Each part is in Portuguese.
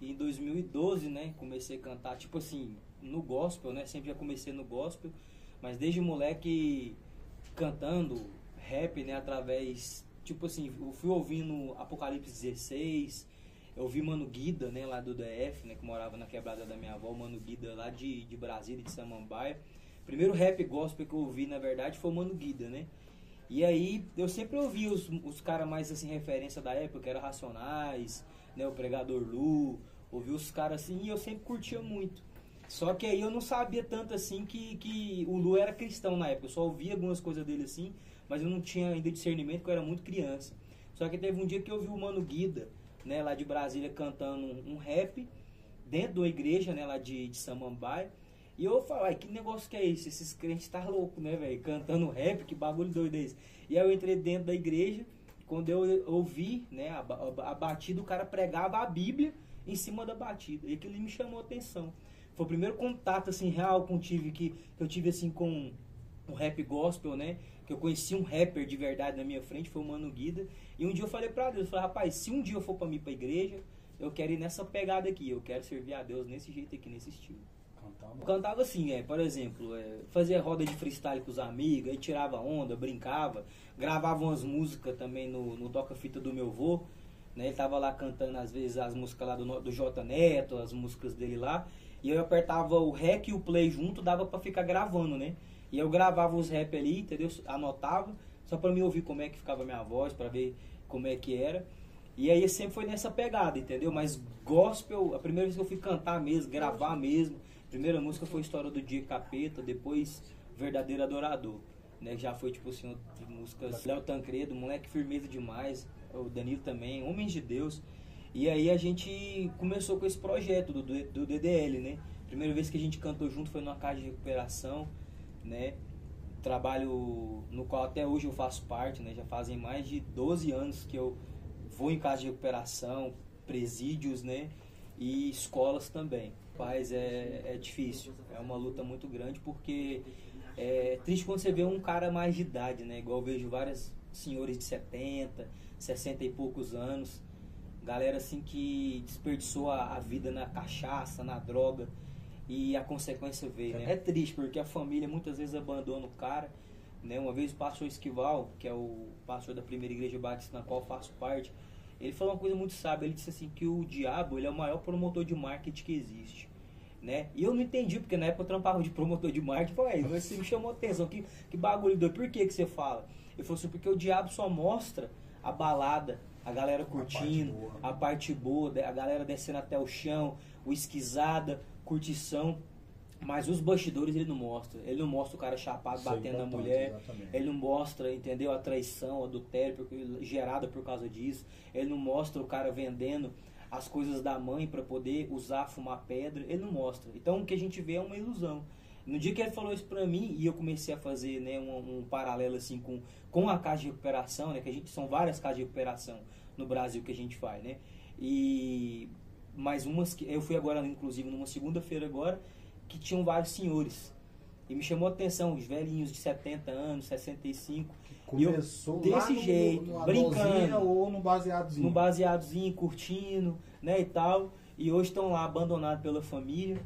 E em 2012, né, comecei a cantar, tipo assim, no gospel, né? Sempre já comecei no gospel, mas desde moleque cantando rap, né, através, tipo assim, eu fui ouvindo Apocalipse 16, eu ouvi Mano Guida, né, lá do DF, né, que morava na quebrada da minha avó, Mano Guida lá de, de Brasília, de Samambaia. Primeiro rap gospel que eu ouvi, na verdade, foi Mano Guida, né? E aí eu sempre ouvi os, os caras mais assim, referência da época, que era Racionais, né, o Pregador Lu, ouvi os caras assim, e eu sempre curtia muito. Só que aí eu não sabia tanto assim que, que o Lu era cristão na época. Eu só ouvia algumas coisas dele assim, mas eu não tinha ainda discernimento porque eu era muito criança. Só que teve um dia que eu vi o Mano Guida, né, lá de Brasília, cantando um, rap dentro da igreja, né, lá de, de Samambaia. E eu falei, que negócio que é esse? Esses crentes tá louco, né, velho? Cantando rap, que bagulho doido é esse? E aí eu entrei dentro da igreja, quando eu ouvi, né, a, a, a batida, o cara pregava a Bíblia em cima da batida. E aquilo me chamou a atenção. Foi o primeiro contato, assim, real que eu tive, que, que eu tive, assim, com o rap gospel, né? Que eu conheci um rapper de verdade na minha frente, foi o Mano Guida. E um dia eu falei pra Deus, eu falei, rapaz, se um dia eu for pra mim pra igreja, eu quero ir nessa pegada aqui, eu quero servir a Deus nesse jeito aqui, nesse estilo. Eu cantava assim, é, por exemplo, é, fazia roda de freestyle com os amigos, aí tirava onda, brincava, gravava umas músicas também no, no toca-fita do meu avô, né? Ele tava lá cantando às vezes as músicas lá do, do J Neto, as músicas dele lá. E eu apertava o rec e o play junto, dava para ficar gravando, né? E eu gravava os rap ali, entendeu? Anotava, só para me ouvir como é que ficava a minha voz, para ver como é que era. E aí sempre foi nessa pegada, entendeu? Mas gospel, a primeira vez que eu fui cantar mesmo, gravar mesmo, primeira música foi História do Dia Capeta, depois Verdadeiro Adorador. Né? Já foi tipo assim, músicas Léo Tancredo, moleque firmeza demais, o Danilo também, Homens de Deus. E aí a gente começou com esse projeto do, do DDL, né? Primeira vez que a gente cantou junto foi numa casa de recuperação, né? Trabalho no qual até hoje eu faço parte, né? Já fazem mais de 12 anos que eu vou em casa de recuperação, presídios, né? E escolas também. Paz é, é difícil, é uma luta muito grande porque é triste quando você vê um cara mais de idade, né? Igual eu vejo vários senhores de 70, 60 e poucos anos Galera assim que desperdiçou a, a vida na cachaça, na droga e a consequência veio, né? É triste porque a família muitas vezes abandona o cara, né? Uma vez o pastor Esquival, que é o pastor da primeira igreja batista na qual faço parte, ele falou uma coisa muito sábia, ele disse assim que o diabo, ele é o maior promotor de marketing que existe. Né? E eu não entendi, porque na época eu trampava de promotor de marketing, falei, você me chamou atenção, que, que bagulho doido, por que, que você fala? Ele falou assim, porque o diabo só mostra a balada, a galera curtindo, a parte boa, a, galera descendo até o chão, o esquisada, curtição. Mas os bastidores ele não mostra. Ele não mostra o cara chapado Isso é batendo é na mulher. Exatamente. Ele não mostra, entendeu? A traição, a adultério gerada por causa disso. Ele não mostra o cara vendendo as coisas da mãe para poder usar, fumar pedra. Ele não mostra. Então o que a gente vê é uma ilusão. No dia que ele falou isso pra mim e eu comecei a fazer né, um, um, paralelo assim com, com a casa de recuperação, né, que a gente são várias casas de recuperação no Brasil que a gente faz, né? E mais umas que eu fui agora inclusive numa segunda-feira agora que tinham vários senhores. E me chamou a atenção os velhinhos de 70 anos, 65. Começou e eu, desse jeito, no, brincando ou no baseadozinho. No baseadozinho, curtindo, né, e tal. E hoje estão lá abandonados pela família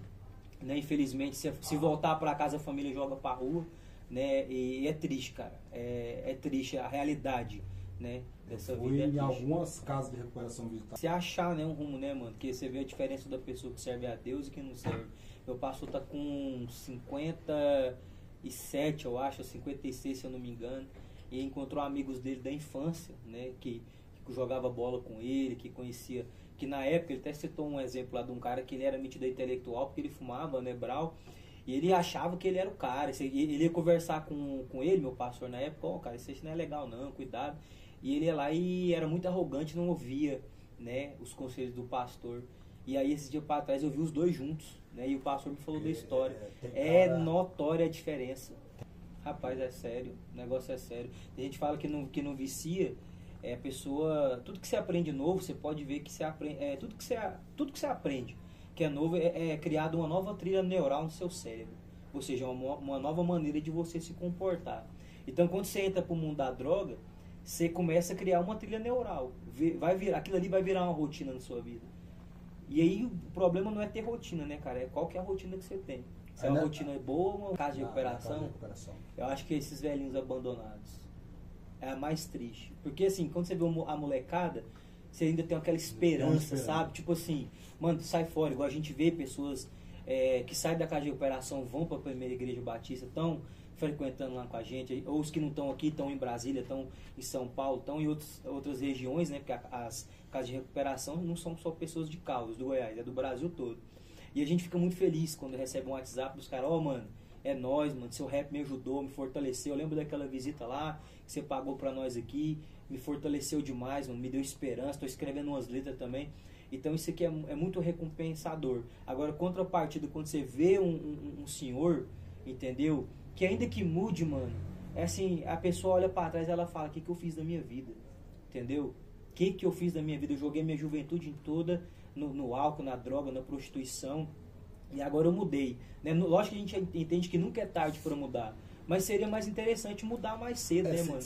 né? Infelizmente, se, se voltar para casa, a família joga para rua, né? E é triste, cara. É, é triste a realidade, né? Dessa Fui vida. Em algumas casas de recuperação vital. Se achar, né, um rumo, né, mano? Porque você vê a diferença da pessoa que serve a Deus e que não serve. Meu pastor tá com 57, eu acho, 56, se eu não me engano. E encontrou amigos dele da infância, né? Que, que jogava bola com ele, que conhecia que na época ele até citou um exemplo lá de um cara que ele era metido intelectual porque ele fumava, né, Brau, e ele achava que ele era o cara. Ele ia conversar com, com ele, meu pastor na época, ó, oh, cara, isso não é legal não, cuidado. E ele ia lá e era muito arrogante, não ouvia, né, os conselhos do pastor. E aí esse dia para trás eu vi os dois juntos, né, e o pastor me falou é, da história. É, notória a diferença. Rapaz, é sério, o negócio é sério. A gente fala que não, que não vicia, é a pessoa tudo que você aprende novo você pode ver que você aprende é, tudo que você tudo que você aprende que é novo é, é criado uma nova trilha neural no seu cérebro ou seja uma, uma nova maneira de você se comportar então quando você entra para o mundo da droga você começa a criar uma trilha neural vai virar aquilo ali vai virar uma rotina na sua vida E aí o problema não é ter rotina, né, cara? É qual que é a rotina que você tem. Se é uma rotina boa ou uma casa de casa recuperação, de recuperação. eu acho que esses velhinhos abandonados é a mais triste. Porque assim, quando você vê a molecada, você ainda tem aquela esperança, esperança. sabe? Tipo assim, mano, sai fora. Igual a gente vê pessoas é, que saem da casa de recuperação, vão para a primeira igreja batista, estão frequentando lá com a gente, ou os que não estão aqui, estão em Brasília, estão em São Paulo, estão em outros, outras regiões, né? Porque as casas de recuperação não são só pessoas de Caldas, do Goiás, é do Brasil todo. E a gente fica muito feliz quando recebe um WhatsApp dos caras, ó, mano, é nós, mano, seu rap me ajudou, me fortaleceu. Eu lembro daquela visita lá que você pagou pra nós aqui, me fortaleceu demais, mano, me deu esperança, tô escrevendo umas letras também. Então isso aqui é, é muito recompensador. Agora, contrapartida, quando você vê um, um- um senhor, entendeu? Que ainda que mude, mano, é assim, a pessoa olha pra trás e ela fala, o que, que eu fiz da minha vida? Entendeu? O que, que eu fiz da minha vida? Eu joguei minha juventude toda no, no álcool, na droga, na prostituição. E agora eu mudei. Né? Lógico que a gente entende que nunca é tarde para mudar. Mas seria mais interessante mudar mais cedo, É, né, mano?